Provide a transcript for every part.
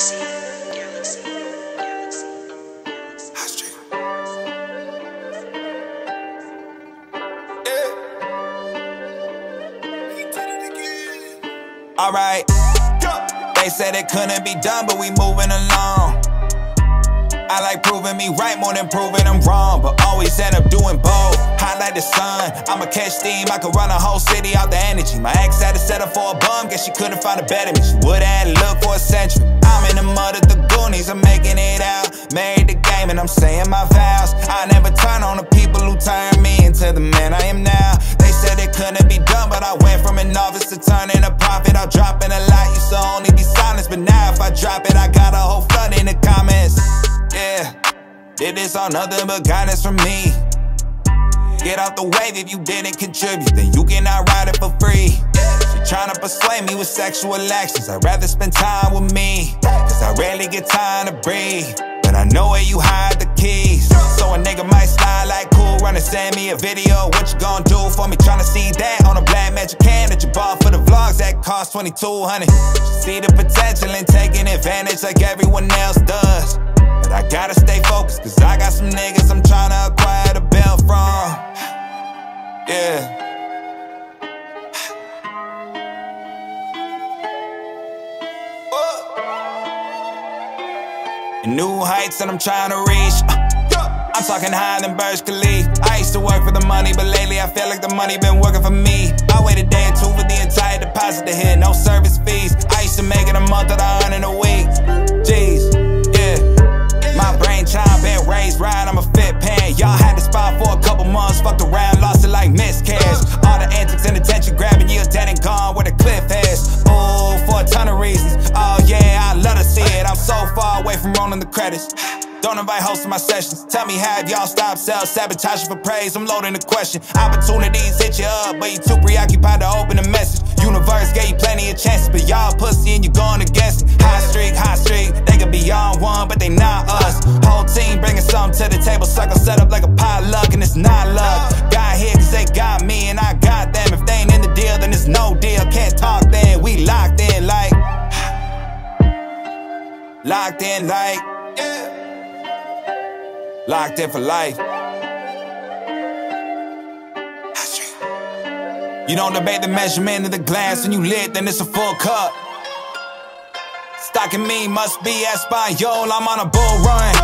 Galaxy, Galaxy, Galaxy, Galaxy. Alright. They said it couldn't be done, but we moving along. I like proving me right more than proving I'm wrong, but always end up doing both. Hot like the sun, I'ma catch steam, I could run a whole city out the energy. My ex had to settle for a bum, guess she couldn't find a better me. She would have looked for a century. I'm saying my vows. I never turn on the people who turn me into the man I am now. They said it couldn't be done, but I went from an office to turning a profit. I'll drop in a lot, used to only be silence, but now if I drop it, I got a whole flood in the comments. Yeah, did this all nothing but guidance from me. Get off the wave if you didn't contribute, then you cannot ride it for free. She tryna persuade me with sexual actions. I'd rather spend time with me, cause I rarely get time to breathe. But I know where you hide the keys. So a nigga might slide like cool runnings send me a video. What you gonna do for me? Tryna see that on a Blackmagic cam that you bought for the vlogs that cost 2200 see the potential in taking advantage like everyone else does. But I gotta stay focused, cause I got some niggas I'm tryna acquire the New heights that I'm trying to reach. Uh, I'm talking higher than Burj Khalifa. I used to work for the money, but lately I feel like the money been working for me. I wait a day or two for the entire deposit to hit, no service fees. I used to make it a month that I earn in a week. Jeez, yeah. My brain child been raised right, I'm a fit pan. Y'all had the spot for a couple months, fucked around, lost it like miscash. All the antics and attention grabbing you, dead and gone from the credits. Don't invite hosts to my sessions. Tell me how y'all stop self sabotaging for praise. I'm loading the question. Opportunities hit you up, but you too preoccupied to open the message. Universe gave you plenty of chances, but y'all pussy and you going against it. High streak, high streak. They could be on one, but they not us. Whole team bringing something to the table. Circle set up like a potluck, and it's not luck. Locked in like. Yeah. Locked in for life. You don't debate the measurement of the glass when you lit, then it's a full cup. Stocking me must be Espanol, I'm on a bull run.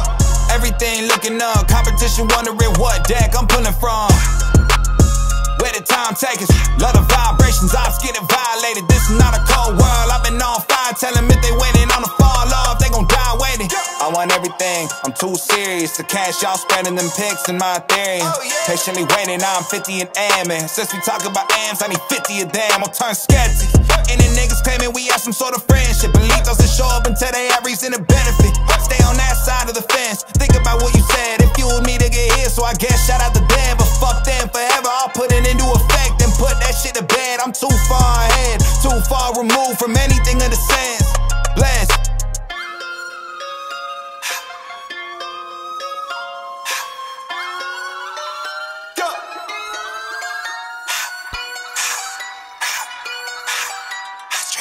Everything looking up, competition wondering what deck I'm pulling from. Where the time take us, love the vibrations, I'm getting everything, I'm too serious to cash y'all spreading them pics in my Ethereum. Patiently waiting, now I'm 50 and aiming. Since we talk about AMs, I need 50 a damn, I'm turn skeptic. And the niggas claiming we have some sort of friendship. Believe doesn't show up until they have reason to benefit. Stay on that side of the fence. Think about what you said. It fueled me to get here, so I guess shout out to them. But fuck them forever. I'll put it into effect and put that shit to bed. I'm too far ahead, too far removed from anything of the sense.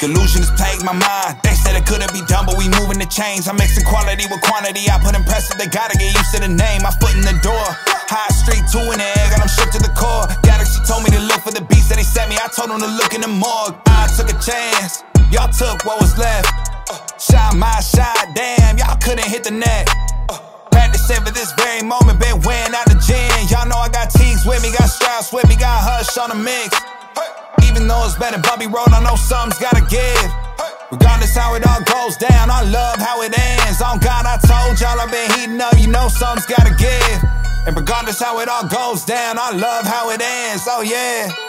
Delusions plague my mind. They said it couldn't be done, but we moving the chains. I'm mixing quality with quantity. I put impressive, they gotta get used to the name. My foot in the door. High street, two in the egg, and I'm shook to the core. Galaxy told me to look for the beats that they sent me. I told them to look in the morgue. I took a chance. Y'all took what was left. Shot my shot, damn, y'all couldn't hit the net. Practicing for this very moment, been wearing out the gym. Y'all know I got tees with me, got straps with me, got hush on the mix. Even though it's a bumpy road, I know something's gotta give. Regardless how it all goes down, I love how it ends. On God, I told y'all I've been heating up, you know something's gotta give. And regardless how it all goes down, I love how it ends. Oh yeah.